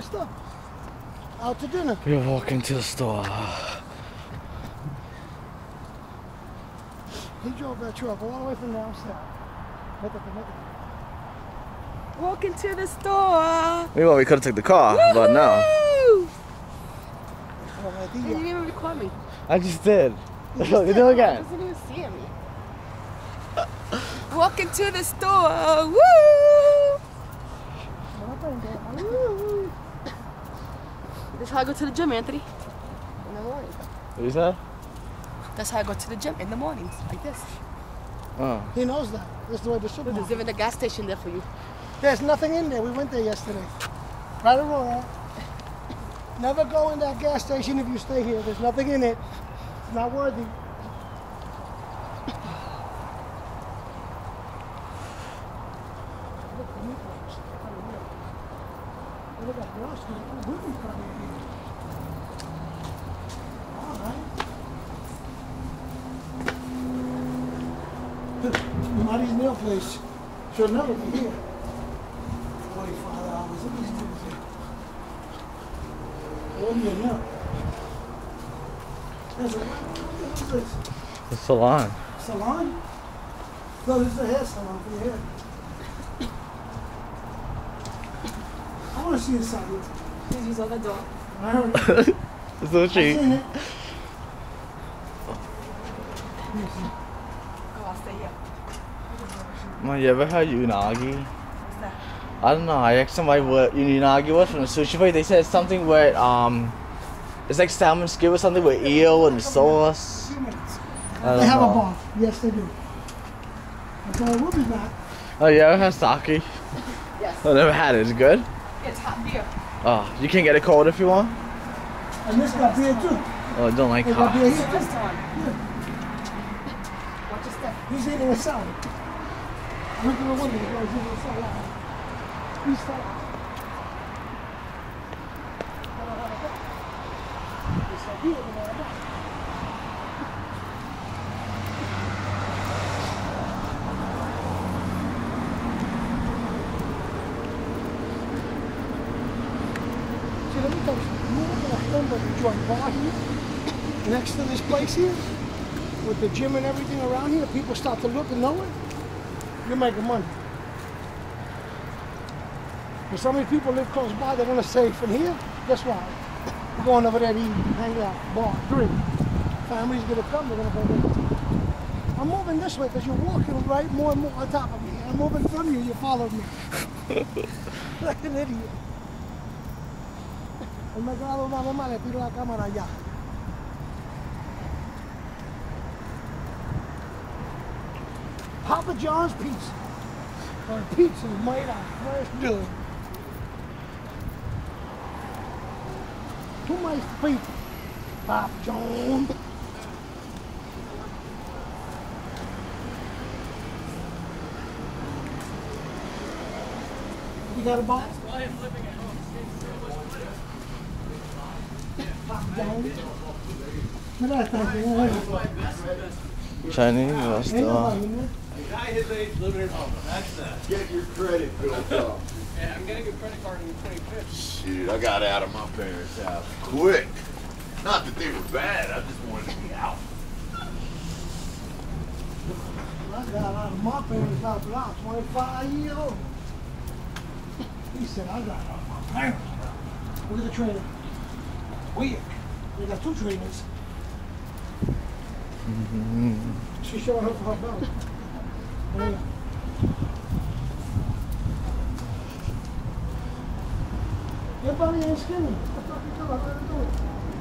dressed. Out to dinner. We're walking to the store. He drove that truck all the way from down south. Look at the- look at Walking to the store. Well, we could have took the car, but no. Woo! oh, I You you- didn't even record me. I just did. Look, do it I again. wasn't even seeing me. Walking to the store. Woo! Woo! That's how I go to the gym, Anthony. In the morning. What you said? That's how I go to the gym in the mornings, like this. Oh. He knows that. That's the way the Look, supermarket. there's even a gas station there for you. There's nothing in there. We went there yesterday. Right or wrong. Never go in that gas station if you stay here. There's nothing in it. It's not worthy. Look, the meatballs. Oh, Look at groceries. Oh, women coming in here. All right. Marty's nail place. Should never be here. 45 hours. Look at these dudes here. What do you know? There's a, what is this? The salon. Salon? No, this is a hair salon for your hair. I want to see inside here. Please use the door. I heard it. It's so I've cheap. seen it. Oh, I'll stay here. Man, you ever heard unagi? What's that? I don't know. I asked somebody what unagi was from the sushi place. They said something with um, it's like salmon skin or something with eel and sauce. Few minutes. They have know. a bar. Yes, they do. Okay, we'll be back. Oh, you ever had sake? Yes. I never had it. It's good. It's hot beer. Oh, you can get it cold if you want. And this got beer too. Oh, I don't like They hot. beer It's here this too. time. Watch your step. He's eating a salad. Look at the window. He goes eating a salad. He's salad. It's a beer, but I don't. See, let me tell you joint bar here, next to this place here, with the gym and everything around here, people start to look and know it, you're making money. But so many people live close by, they're gonna say, from here, guess what? We're going over there to eat, hang out, bar, drink. Family's gonna come, they're gonna go there. I'm moving this way because you're walking right more and more on top of me. I'm moving from you, you follow me. like an idiot. Él me graba una le tiro la cámara. Papa John's Pizza. Or pizza made out of fresh dough. Too much people. Papa John. You got a box? Papa John. Mira esta gente, Chinese restaurant. nobody. Guy his age living at home. That's that. Get your credit built up. Yeah, I'm getting a credit card in 25th. Shoot, I got out of my parents' house quick. Not that they were bad, I just wanted to be out. I got out of my parents' house when I was 25 years old. He said, I got out of my parents' house. Look at the trainer. Weird. They got two trainers. She's showing her for her belly. There you go. Your belly ain't skinny. What the fuck you